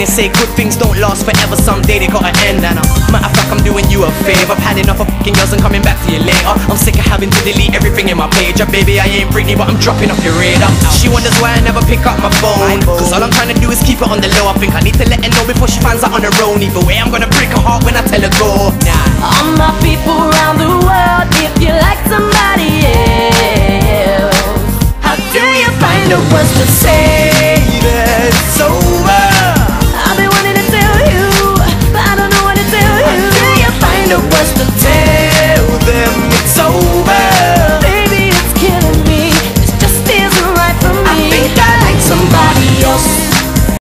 They say good things don't last forever, someday they gotta end. And uh, matter of fact, I'm doing you a favor. I've had enough of fucking girls and coming back to you later. I'm sick of having to delete everything in my page. Uh, baby, I ain't Britney, but I'm dropping off your radar. She wonders why I never pick up my phone. Cause all I'm trying to do is keep it on the low. I think I need to let her know before she finds out on her own. Either way, I'm gonna break her heart when I tell her go. Nah. All my people around the world, if you like somebody else, how do you find the words to say? adiós.